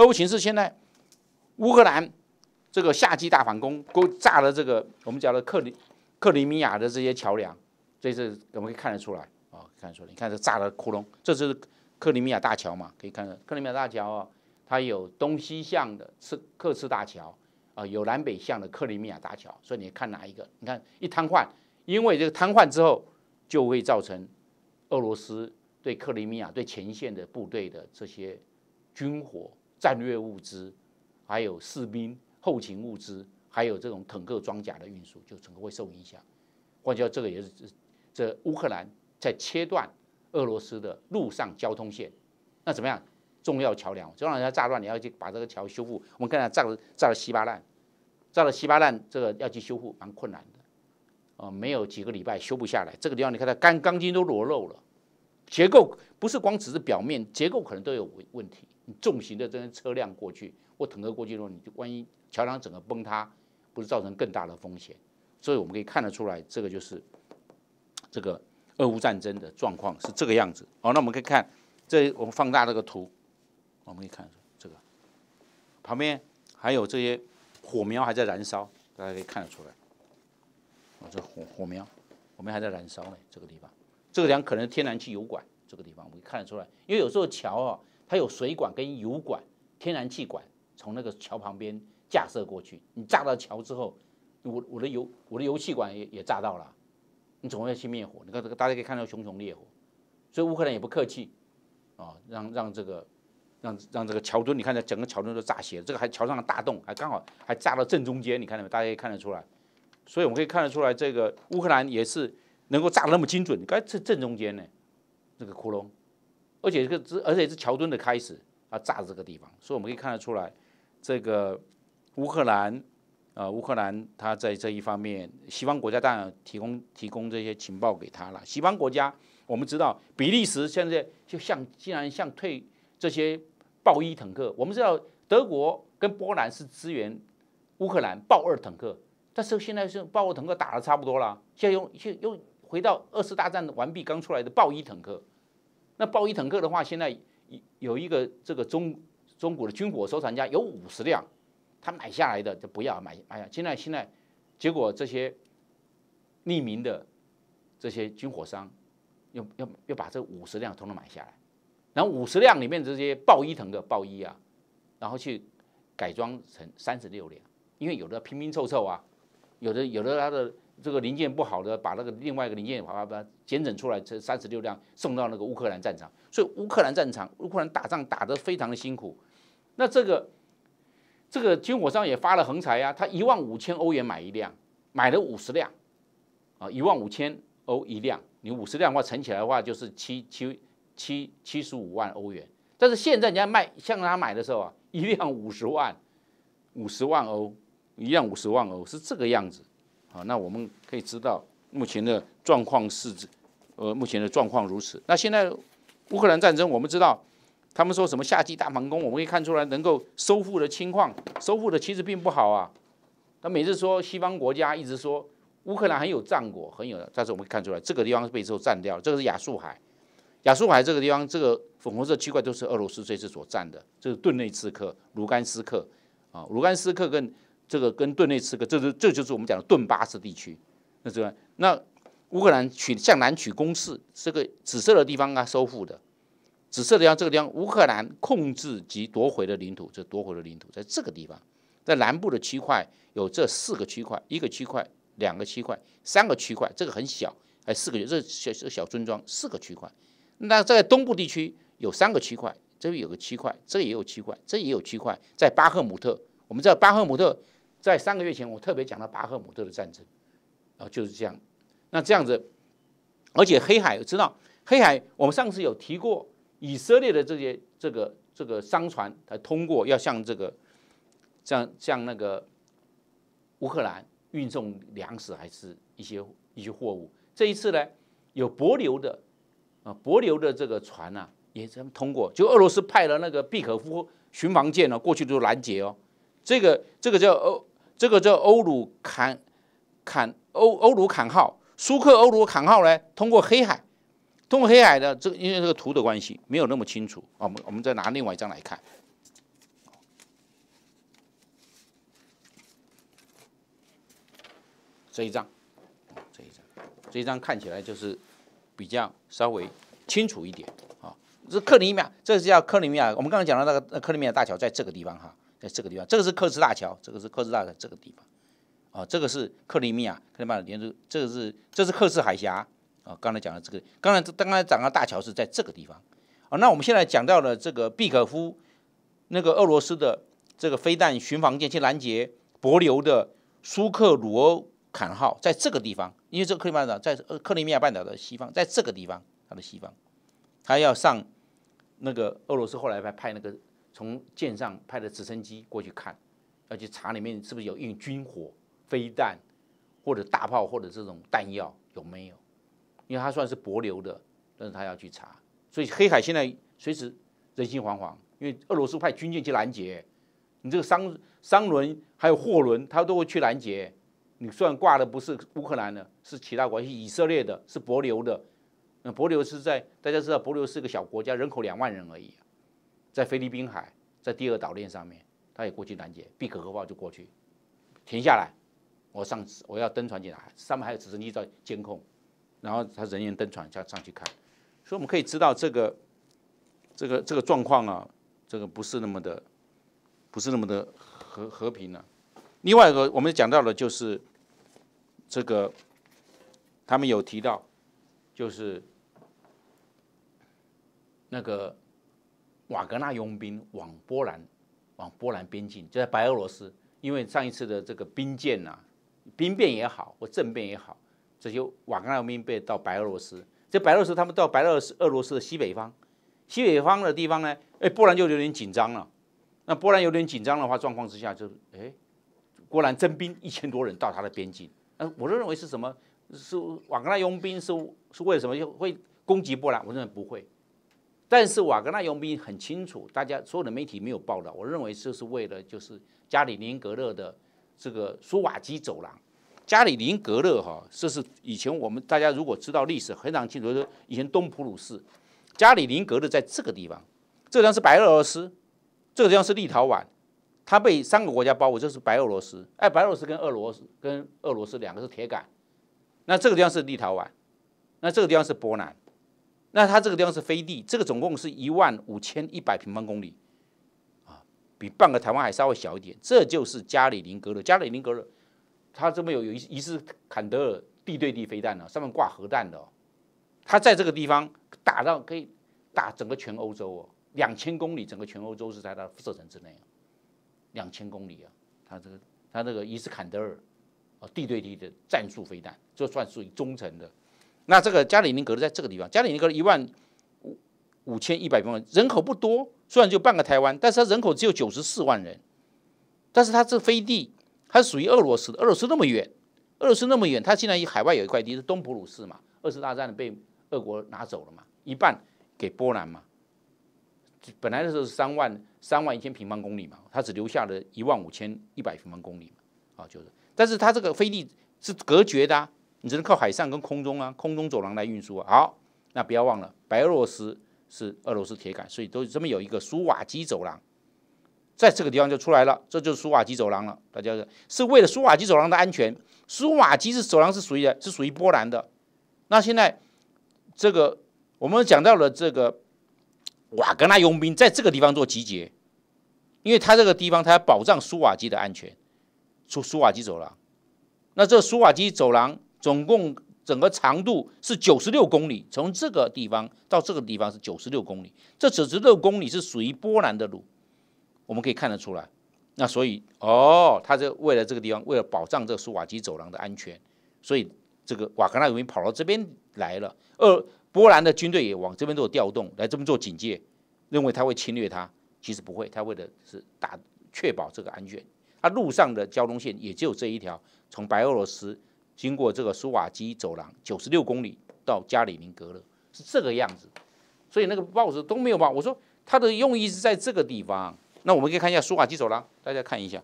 俄乌形势现在，乌克兰这个夏季大反攻，攻炸了这个我们讲的克里克里米亚的这些桥梁，这是我们可以看得出来啊，看得出来。你看这炸了窟窿，这是克里米亚大桥嘛？可以看到克里米亚大桥啊，它有东西向的是克赤大桥啊，有南北向的克里米亚大桥。所以你看哪一个？你看一瘫痪，因为这个瘫痪之后，就会造成俄罗斯对克里米亚对前线的部队的这些军火。战略物资，还有士兵后勤物资，还有这种坦克装甲的运输，就整个会受影响。换句话说，这个也是这乌克兰在切断俄罗斯的陆上交通线。那怎么样？重要桥梁，就让人家炸乱，你要去把这个桥修复。我们看到炸了炸了稀巴烂，炸了稀巴烂，这个要去修复蛮困难的。哦，没有几个礼拜修不下来。这个地方你看，它钢钢筋都裸露了，结构不是光只是表面，结构可能都有问问题。重型的这些车辆过去或坦克过去的时候，你就万一桥梁整个崩塌，不是造成更大的风险？所以我们可以看得出来，这个就是这个俄乌战争的状况是这个样子。好，那我们可以看这，我们放大这个图，我们可以看这个旁边还有这些火苗还在燃烧，大家可以看得出来。啊，这火火苗，火苗还在燃烧呢。这个地方，这个地方可能天然气油管，这个地方我们可以看得出来，因为有时候桥啊。它有水管跟油管、天然气管从那个桥旁边架设过去。你炸到桥之后，我我的油我的油气管也也炸到了，你总要去灭火。你看这个，大家可以看到熊熊烈火。所以乌克兰也不客气啊，让让这个让让这个桥墩，你看这整个桥墩都炸斜。这个还桥上的大洞还刚好还炸到正中间，你看到没？大家可以看得出来。所以我们可以看得出来，这个乌克兰也是能够炸那么精准，该正正中间呢，这个窟窿。而且这个，而且是桥墩的开始啊，炸这个地方，所以我们可以看得出来，这个乌克兰啊，乌克兰他在这一方面，西方国家当然提供提供这些情报给他了。西方国家我们知道，比利时现在就像竟然像退这些豹一坦克，我们知道德国跟波兰是支援乌克兰豹二坦克，但是现在是豹二坦克打的差不多了，现在用又又回到二次大战完毕刚出来的豹一坦克。那豹一坦克的话，现在有一个这个中中国的军火收藏家有五十辆，他买下来的就不要买买呀。现在现在结果这些匿名的这些军火商要要要把这五十辆统统买下来，然后五十辆里面这些豹一坦克豹一啊，然后去改装成三十六辆，因为有的拼拼凑凑啊，有的有的它的。这个零件不好的，把那个另外一个零件把它把它检整出来，这三十六辆送到那个乌克兰战场。所以乌克兰战场，乌克兰打仗打得非常的辛苦。那这个这个军火商也发了横财呀，他一万五千欧元买一辆，买了五十辆，啊，一万五千欧一辆，你五十辆的话乘起来的话就是七七七七十五万欧元。但是现在人家卖向他买的时候啊，一辆五十万，五十万欧，一辆五十万欧是这个样子。好，那我们可以知道目前的状况是，呃，目前的状况如此。那现在乌克兰战争，我们知道他们说什么夏季大反攻，我们可以看出来能够收复的情况，收复的其实并不好啊。他每次说西方国家一直说乌克兰很有战果，很有，但是我们看出来这个地方被之后占掉了，这个是亚速海，亚速海这个地方，这个粉红色区块都是俄罗斯这次所占的，这是顿内茨克、卢甘斯克啊，卢甘斯克跟。这个跟顿内茨克，这是这就是我们讲的顿巴斯地区，那这那乌克兰取向南取攻势，这个紫色的地方啊收复的，紫色的地方这个地方乌克兰控制及夺回的领土，这夺回的领土在这个地方，在南部的区块有这四个区块，一个区块，两个区块，三个区块，这个很小，还四个这小这小村庄四个区块，那在东部地区有三个区块，这边有个区块，这也有区块，这也有区块，在巴赫姆特，我们知道巴赫姆特。在三个月前，我特别讲到巴赫姆特的战争，啊，就是这样。那这样子，而且黑海知道，黑海我们上次有提过，以色列的这些这个这个商船，它通过要向这个，像像那个乌克兰运送粮食，还是一些一些货物。这一次呢，有柏流的啊，柏流的这个船呢，也这么通过。就俄罗斯派了那个毕可夫巡防舰呢，过去就拦截哦。这个这个叫欧。这个叫欧鲁坎，坎欧欧鲁坎号，苏克欧鲁坎号呢？通过黑海，通过黑海的这因为这个图的关系没有那么清楚啊，我们我们再拿另外一张来看，这一张，这一张，这一张看起来就是比较稍微清楚一点啊。这克里米亚，这是叫克里米亚，我们刚才讲的那个克里米亚大桥在这个地方哈。在这个地方，这个是克什大桥，这个是克什大桥这个地方。啊，这个是克里米亚，克里米亚连着，这个是这是克什海峡啊。刚才讲的这个，刚才刚才讲的大桥是在这个地方。啊，那我们现在讲到了这个毕可夫，那个俄罗斯的这个飞弹巡防舰去拦截博流的苏克鲁欧坎号，在这个地方，因为这个克里米亚在克里米亚半岛的西方，在这个地方，它的西方，它要上那个俄罗斯后来派派那个从舰上派的直升机过去看，要去查里面是不是有运军火。飞弹或者大炮或者这种弹药有没有？因为它算是薄流的，但是他要去查。所以黑海现在随时人心惶惶，因为俄罗斯派军舰去拦截，你这个商商轮还有货轮，他都会去拦截。你虽然挂的不是乌克兰的，是其他国家，以色列的，是薄流的。那薄流是在大家知道，薄流是个小国家，人口两万人而已，在菲律宾海，在第二岛链上面，他也过去拦截，必可核炮就过去停下来。我上我要登船进来，上面还有直升机在监控，然后他人员登船下上去看，所以我们可以知道这个这个这个状况啊，这个不是那么的不是那么的和和平了。另外一个我们讲到的就是这个他们有提到，就是那个瓦格纳佣兵往波兰往波兰边境，就在白俄罗斯，因为上一次的这个兵舰呐。兵变也好，或政变也好，这些瓦格纳佣兵被到白俄罗斯。这白俄罗斯他们到白俄罗斯俄罗斯的西北方，西北方的地方呢，哎，波兰就有点紧张了。那波兰有点紧张的话，状况之下就，哎，波兰征兵一千多人到他的边境。那我认为是什么？是瓦格纳佣兵是是为了什么会攻击波兰？我认为不会。但是瓦格纳佣兵很清楚，大家所有的媒体没有报道。我认为这是为了就是加里宁格勒的。这个苏瓦基走廊，加里宁格勒哈，这是以前我们大家如果知道历史非常清楚，说以前东普鲁士，加里宁格勒在这个地方，这个地方是白俄罗斯，这个地方是立陶宛，它被三个国家包围，这是白俄罗斯，哎，白俄罗斯跟俄罗斯跟俄罗斯两个是铁杆，那这个地方是立陶宛，那这个地方是波兰，那它这个地方是飞地，这个总共是一万五千一百平方公里。啊比半个台湾还稍微小一点，这就是加里宁格勒。加里宁格勒，它这边有有一一次坎德尔地对地飞弹呢，上面挂核弹的，哦它在这个地方打到可以打整个全欧洲哦，两千公里，整个全欧洲是在它射程之内两千公里啊，它这个它这个伊斯坎德尔啊地对地的战术飞弹，就算属于中程的。那这个加里宁格勒在这个地方，加里宁格勒一万五五千一百平方人口不多。虽然就半个台湾，但是它人口只有九十四万人，但是它这飞地它属于俄罗斯的，俄罗斯那么远，俄罗斯那么远，它竟然以海外有一块地是东普鲁士嘛，二次大战被俄国拿走了嘛，一半给波兰嘛，本来的时候是三万三万一千平方公里嘛，它只留下了一万五千一百平方公里嘛，啊就是，但是它这个飞地是隔绝的，啊你只能靠海上跟空中啊，空中走廊来运输啊，好，那不要忘了白俄罗斯。是俄罗斯铁杆，所以都这么有一个苏瓦基走廊，在这个地方就出来了，这就是苏瓦基走廊了。大家是为了苏瓦基走廊的安全，苏瓦基是走廊是属于是属于波兰的。那现在这个我们讲到了这个瓦格纳佣兵在这个地方做集结，因为他这个地方他要保障苏瓦基的安全，出苏瓦基走廊。那这苏瓦基走廊总共。整个长度是九十六公里，从这个地方到这个地方是九十六公里。这九十六公里是属于波兰的路，我们可以看得出来。那所以，哦，他这为了这个地方，为了保障这个苏瓦基走廊的安全，所以这个瓦格纳佣兵跑到这边来了。二波兰的军队也往这边做调动，来这边做警戒，认为他会侵略他，其实不会，他为的是打确保这个安全。他路上的交通线也只有这一条，从白俄罗斯。经过这个苏瓦基走廊九十六公里到加里宁格勒是这个样子，所以那个报纸都没有报。我说它的用意是在这个地方，那我们可以看一下苏瓦基走廊，大家看一下，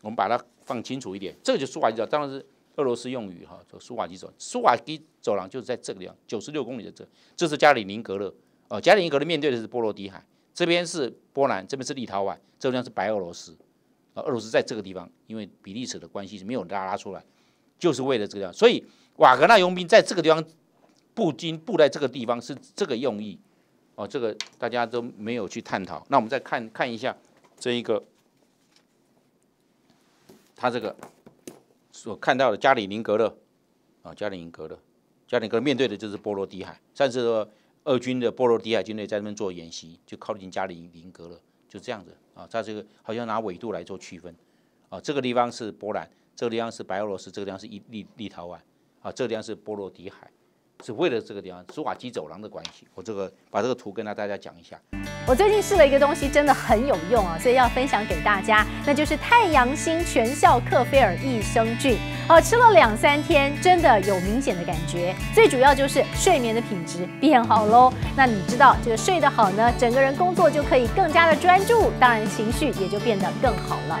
我们把它放清楚一点。这个就苏瓦基走廊，当然是俄罗斯用语哈。这苏瓦基走，苏瓦基走廊就是在这个地方，九十六公里的这，这是加里宁格勒。哦，加里宁格勒面对的是波罗的海，这边是波兰，这边是立陶宛，这边是白俄罗斯。啊，俄罗斯在这个地方，因为比利时的关系是没有拉拉出来。就是为了这个地方。所以瓦格纳佣兵在这个地方布军布在这个地方是这个用意。哦，这个大家都没有去探讨。那我们再看看一下这一个，他这个所看到的加里宁格勒。啊，加里宁格勒，加里宁格勒面对的就是波罗的海，但是说俄军的波罗的海军队在那边做演习，就靠近加里宁格勒，就这样子。啊，在这个好像拿纬度来做区分。啊，这个地方是波兰，这个地方是白俄罗斯，这个地方是立立立陶宛啊，这个地方是波罗的海。是为了这个地方，苏瓦基走廊的关系，我这个把这个图跟大家讲一下。我最近试了一个东西，真的很有用啊，所以要分享给大家，那就是太阳星全效克菲尔益生菌。哦，吃了两三天，真的有明显的感觉，最主要就是睡眠的品质变好喽。那你知道这个睡得好呢，整个人工作就可以更加的专注，当然情绪也就变得更好了。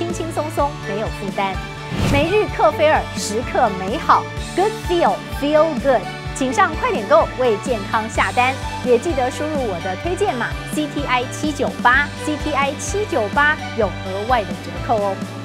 有负担。每日克菲尔，时刻美好，Good feel, feel good。请上快点购为健康下单，也记得输入我的推荐码 CTI 七九八，CTI 七九八有额外的折扣哦。